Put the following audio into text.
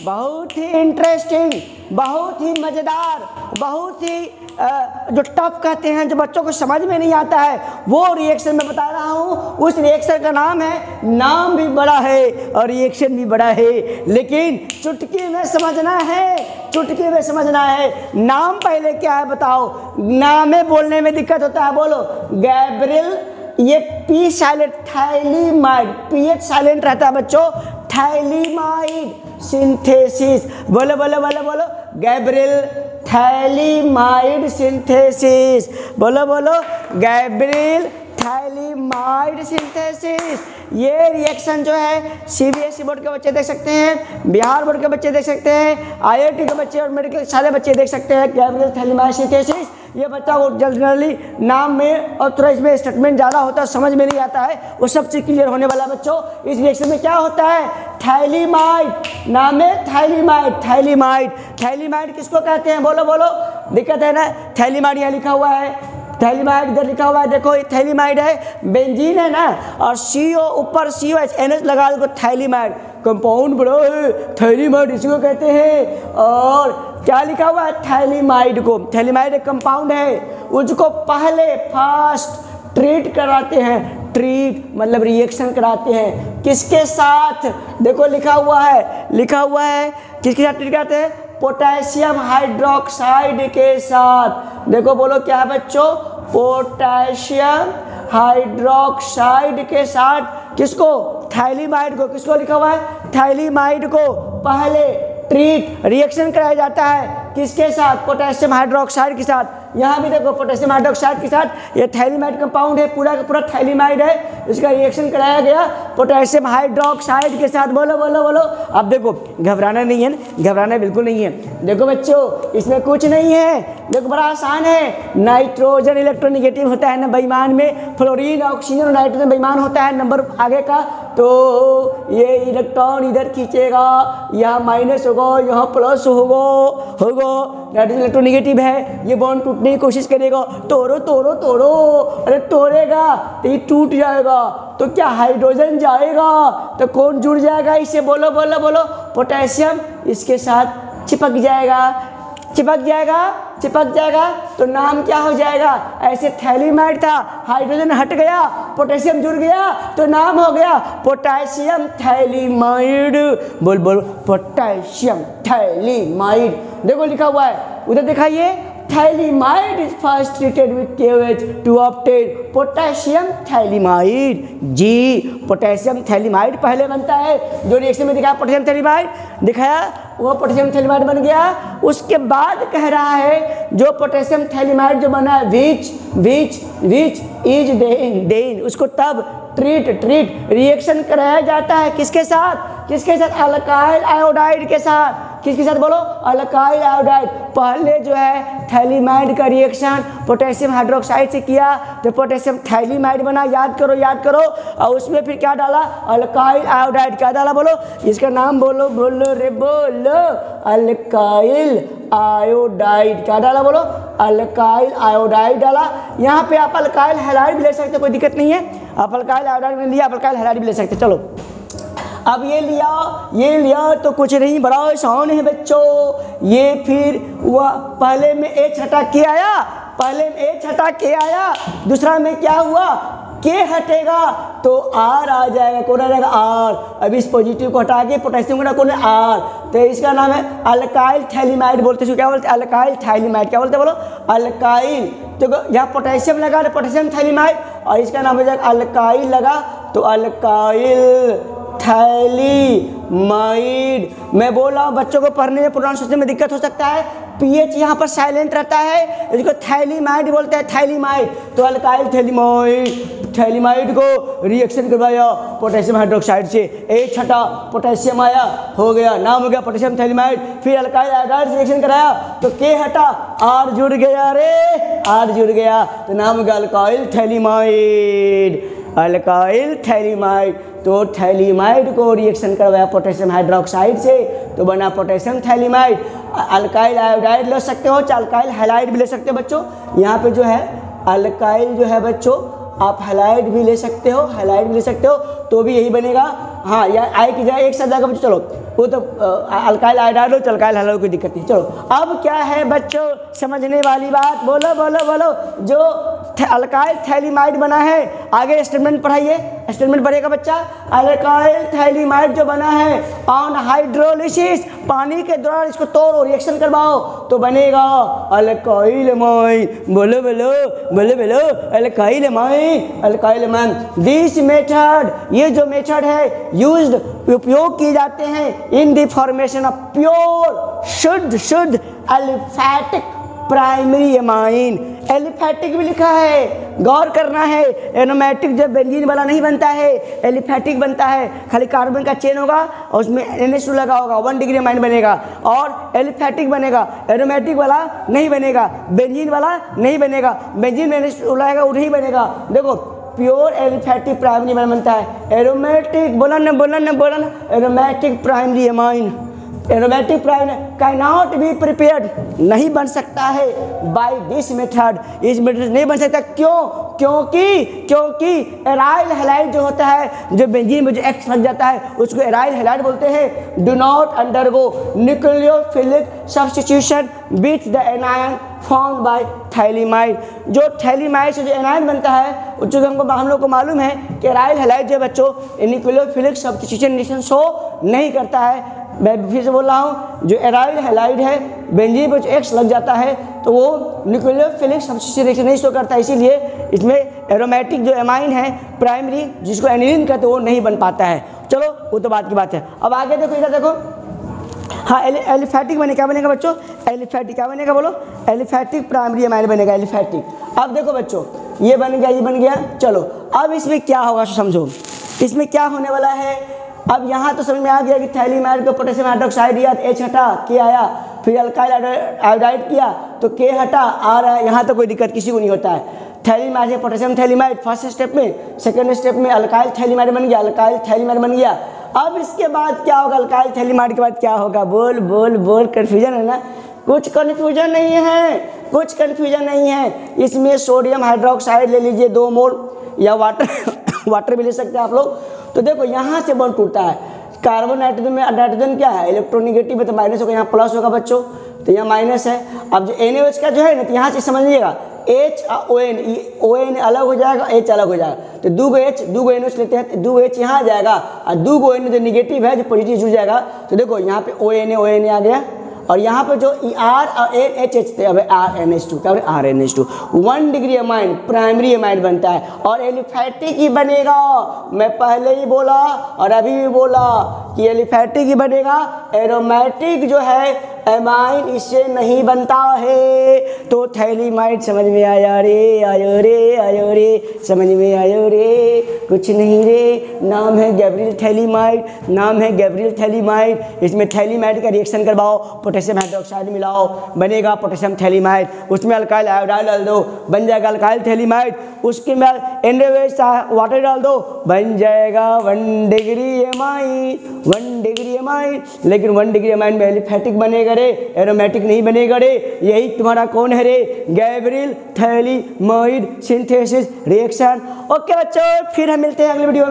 बहुत ही इंटरेस्टिंग बहुत ही मज़ेदार, बहुत ही जो टफ कहते हैं, जो बच्चों को समझ में नहीं आता है, वो रिएक्शन मैं बता रहा हूँ। उस रिएक्शन का नाम है, नाम भी बड़ा है और रिएक्शन भी बड़ा है। लेकिन चुटकी में समझना है, चुटकी में समझना है। नाम पहले क्या है बताओ? नाम बोलने में दिक्कत होता है, बोलो। गैब्रिल, ये P silent phthalimide P H silent रहता है बच्चों। थैलीमाइड सिंथेसिस बोलो बोलो बोलो बोलो। गैब्रिल थैलीमाइड सिंथेसिस बोलो बोलो। गैब्रिल थाइलीमाइड सिंथेसिस ये रिएक्शन जो है सीबीएसई बोर्ड के बच्चे देख सकते हैं, बिहार बोर्ड के बच्चे देख सकते हैं आईआईटी के बच्चे और मेडिकल सारे बच्चे देख सकते हैं गैब्रियल थैलीमाइड सिंथेसिस ये बच्चा वो जनरली नाम में और थोड़ा इसमें स्टेटमेंट ज़्यादा होता है, समझ में नहीं आता है, वो सब चीज़ क्लियर होने वाला बच्चों। इस रिएक्शन में क्या होता है? थैलीमाइड नाम है थैलीमाइड थैलीमाइड थैलीमाइड किसको कहते हैं? बोलो बोलो। दिक्कत है ना? थैलीमाइड यहाँ लिखा हुआ है। थैलीमाइड इधर लिखा हुआ है, देखो ये थैलीमाइड है बेंजीन है ना? और सी ओ ऊपर C O H N H लगा देखो थैलीमाइड कंपाउंड बड़ो थैलीमाइड इसी को कहते हैं। और क्या लिखा हुआ है? थैलीमाइड को। थैलीमाइड एक कंपाउंड है। उसको पहले फ़र्स्ट ट्रीट कराते हैं। ट्रीट मतलब रिएक्शन कराते हैं। किसके साथ? देखो लिखा हुआ है, लिखा हुआ है। किसके साथ ट्रीट कराते हैं? पोटेशियम हाइड्रोक्साइड के साथ। देखो बोलो क्या है बच्चों? पोटेशियम हाइड्रोक्साइड के साथ किसको? थैलीमाइड को। किसको लिखा हुआ है? थैलीमाइड को। पहले ट्रीट रिएक्शन कराया जाता है। किसके साथ? पोटेशियम हाइड्रोक्साइड के साथ। यहाँ भी देखो पोटेशियम हाइड्रोक्साइड के साथ ये थैलीमाइड कंपाउंड है, पूरा का पूरा थैलीमाइड है। इसका रिएक्शन कराया गया। पोटेशियम हाइड्रोक्साइड के साथ बोलो बोलो बोलो। अब देखो, घबराना नहीं है घबराना बिल्कुल नहीं है। देखो बच्चों, इसमें कुछ नहीं है। देखो बड़ा आसान है। नाइट्रोजन इलेक्ट्रोनिगेटिव होता है ना, बेईमान में। फ्लोरिन ऑक्सीजन और नाइट्रोजन बेईमान होता है। नंबर आगे का तो ये इलेक्ट्रॉन इधर खींचेगा, यहाँ माइनस होगा, यहाँ प्लस होगा। होगा। इलेक्ट्रॉन इलेक्ट्रोनिगेटिव है। ये बॉन्ड टूटने की कोशिश करेगा। तोड़ो तोड़ो तोड़ो। अरे तोड़ेगा तो ये टूट जाएगा। तो क्या हाइड्रोजन जाएगा? तो कौन जुड़ जाएगा? इसे बोलो बोलो बोलो। पोटेशियम इसके साथ चिपक जाएगा। चिपक जाएगा चिपक जाएगा तो नाम क्या हो जाएगा? ऐसे थैलीमाइड था, हाइड्रोजन हट गया, पोटेशियम जुड़ गया तो नाम हो गया पोटेशियम थैलीमाइड। बोल बोल, पोटेशियम थैलीमाइड। देखो लिखा हुआ है, उधर दिखाइए, phthalimide is first treated with K to obtain potassium phthalimide. Ji, potassium phthalimide पहले बनता है। जो रिएक्शन में दिखाया, पोटेशियम थैलीमाइड, दिखाया वो पोटेशियम थैलीमाइड बन गया। उसके बाद कह रहा है, जो पोटेशियम थैलीमाइड जो बना है which which which is then then उसको तब ट्रीट ट्रीट रिएक्शन कराया जाता है किसके साथ? किसके साथ? अल्काइल आयोडाइड के साथ। किसके साथ बोलो? अल्काइल आयोडाइड पहले जो है थैलीमाइड का रिएक्शन पोटेशियम हाइड्रोक्साइड से किया। तो पोटेशियम थैलीमाइड बना, याद करो याद करो। और उसमें फिर क्या डाला? अल्काइल आयोडाइड क्या डाला बोलो? इसका नाम बोलो बोलो रे, बोल। बोलो अल्काइल आयोडाइड क्या डाला बोलो? अलकाइल आयोडाइड डाला। यहाँ पे आप अलकाइल हेलाइड भी ले सकते कोई दिक्कत नहीं है। आप अलकाइल आयोडाइड में लिया अलकाइल हेलाइड भी ले सकते चलो। अब ये लिया ये लिया तो कुछ नहीं, बड़ा आसान है बच्चों। ये फिर वह पहले में एक छटा के आया, पहले में एक छटा के आया। दूसरा में क्या हुआ? के हटेगा तो आर आ जाएगा। कौन आ जाएगा? आर। अब इस पॉजिटिव को हटा के पोटेशियम का कौन है? आर। तो इसका नाम है अल्काइल थैलीमाइड बोलते हैं क्या बोलते हैं? अल्काइल थैलीमाइड क्या बोलते हैं बोलो? अल्काइल तो यहाँ पोटेशियम लगा पोटेशियम थैलीमाइड और इसका नाम हो जाएगा अल्काइल लगा तो अल्काइल थैली, माइड। मैं बोल रहा हूँ, बच्चों को पढ़ने में प्रोनाउंसिएशन में दिक्कत हो सकता है। पीएच यहाँ पर साइलेंट रहता है। इसको थैलीमाइड बोलते हैं थैलीमाइड तो अल्काइल थैली माइड। को रिएक्शन करवाया पोटेशियम हाइड्रोक्साइड से। एक छटा पोटेशियम आया, हो गया, नाम हो गया पोटेशियम थैलीमाइड फिर अल्काइल आयोडाइड से रिएक्शन कराया तो के हटा आर जुड़ गया अरे आर जुड़ गया तो नाम हो गया अल्काइल थैलीमाइड अल्काइल थैलीमाइड तो थैलीमाइड को रिएक्शन करवाया पोटेशियम हाइड्रोक्साइड से तो बना पोटेशियम थैलीमाइड अल्काइल आयोडाइड ले सकते हो अल्काइल हेलाइड भी ले सकते हो बच्चों। यहाँ पे जो है अल्काइल जो है बच्चों, आप हेलाइड भी ले सकते हो हेलाइड भी ले सकते हो तो भी यही बनेगा। हाँ या आई की जगह एक साथ जाकर बच्चों, चलो, वो तो अल्काइल आयोडाइड हो अल्काइल हेलाइड कोई दिक्कत नहीं, चलो। अब क्या है बच्चों, समझने वाली बात, बोलो बोलो बोलो, जो अल्काइल थैलीमाइड बना है आगे स्टेटमेंट पढ़ाइए। स्टेटमेंट पढ़ेगा बच्चा। अल्काइल थैलीमाइड जो बना है ऑन हाइड्रोलिसिस पानी के दौरान इसको तोड़ो रिएक्शन करवाओ तो बनेगा अल्काइल माई बोलो बोलो बोलो बोलो alkyl my alkyl man this method ये जो मेथड है यूज्ड उपयोग किए जाते हैं in the formation of pure शुद्ध शुद्ध अल्फैटिक प्राइमरी एमाइन एलिफैटिक भी लिखा है। गौर करना है। एनोमेटिक जब बेंजीन वाला नहीं बनता है एलिफैटिक बनता है, खाली कार्बन का चेन होगा और उसमें एन एस लगा होगा वन डिग्री एमाइन बनेगा और एलिफैटिक बनेगा। एरोमेटिक वाला नहीं बनेगा बेंजीन वाला नहीं बनेगा। बेंजीन में लगाएगा वो नहीं बनेगा। देखो प्योर एलिफैटिक प्राइमरी बनता है। एरोमेटिक बोला ना बोला ना aromatic primary amine aromatic prime can not be prepare नहीं बन सकता है बाय दिस मेथड इस मेथड नहीं बन सकता. क्यों? क्योंकि क्योंकि एराइल हेलाइट जो होता है, जो बेंजीन में जो एक्स बन जाता है, उसको एराइल हेलाइट बोलते हैं. Do not undergo nucleophilic substitution with the anion form by phthalimide जो थैलीमाइड से जो एनायन बनता है जो हमको हम लोग को मालूम है कि एराइल हेलाइड जो बच्चों सब्सटीट्यूशन शो नहीं करता है। मैं फिर से बोल रहा हूँ, जो एराइल हेलाइड है, बेंजीन पर जो एक्स लग जाता है तो वो न्यूक्लियोफिलिक रिएक्शन नहीं शो करता है। इसीलिए इसमें एरोमेटिक जो एमाइन है प्राइमरी जिसको एनिलिन कहते हैं, वो नहीं बन पाता है। चलो, वो तो बात की बात है। अब आगे देखो, इधर देखो। हाँ एलिफैटिक बने क्या बनेगा बच्चों, एलिफैटिक, क्या बनेगा बोलो? एलिफैटिक प्राइमरी एमाइन बनेगा, एलिफैटिक। अब देखो बच्चों, ये बन गया, ये बन गया, चलो, अब इसमें क्या होगा समझो। इसमें क्या होने वाला है? अब यहाँ तो समझ में आ गया कि थैलीमाइड को पोटेशियम हाइड्रोक्साइड तो एच हटा के आया, फिर अल्काइल आयोडाइड किया तो के हटा आ रहा है यहाँ तो कोई दिक्कत, किसी को नहीं होता है। थैलीमाइड से पोटेशियम थैलीमाइड फ़र्स्ट स्टेप में, सेकेंड स्टेप में अल्काइल थैलीमाइड बन गया, अल्काइल थैलीमाइड बन गया। अब इसके बाद क्या होगा? अल्काइल थैलीमाइड के बाद क्या होगा? बोल बोल बोल कन्फ्यूज़न है ना? कुछ कन्फ्यूज़न नहीं है, कुछ कन्फ्यूज़न नहीं है। इसमें सोडियम हाइड्रोक्साइड ले लीजिए दो मोल, या वाटर वाटर भी ले सकते हैं आप लोग। तो देखो, यहाँ से बॉन्ड टूटता है। कार्बन नाइट्रोजन में नाइट्रोजन क्या है? इलेक्ट्रोनिगेटिव है तो माइनस होगा, यहाँ प्लस होगा बच्चों। तो यहाँ माइनस है। अब जो एन का जो है ना तो यहाँ से समझिएगा। H O N O N अलग हो जाएगा एच अलग हो जाएगा। तो दो गो एच दो गो एन एच लेते हैं तो दो एच यहाँ आ जाएगा, और दो गो एन जो निगेटिव है, जो पॉजिटिव जुड़ जाएगा तो देखो यहाँ पे O N A O N A आ गया, और यहाँ पे जो ई आर और एन एच एच थे, अब आर एन एच टू क्या R N H two one degree amine primary amine बनता है, और एलिफैटिक ही बनेगा। मैं पहले ही बोला, और अभी भी बोला, कि एलिफैटिक ही बनेगा। एरोमेटिक जो है एमाइन इससे नहीं बनता है। तो थैलीमाइड समझ में आया रे, आयो रे आयो रे, समझ में आयो रे। कुछ नहीं रे, नाम है गैब्रियल थैलीमाइड नाम है गैब्रियल थैलीमाइड इसमें थैलीमाइट का रिएक्शन करवाओ, पोटेशियम हाइड्रोक्साइड मिलाओ, बनेगा पोटेशियम थैलीमाइट। उसमें अल्काइल आयोडाइड डाल दो, बन जाएगा अल्काइल थैलीमाइड उसके बाद एंडेवेज वाटर डाल दो बन जाएगा one degree M I one degree M I लेकिन वन डिग्री एम आई में एलिफेटिक बनेगा रे एरोमेटिक नहीं बनेगा रे। यही तुम्हारा कौन है रे? गैब्रिल थैली मोइड सिंथेसिस रिएक्शन ओके बच्चों, फिर हम मिलते हैं अगले वीडियो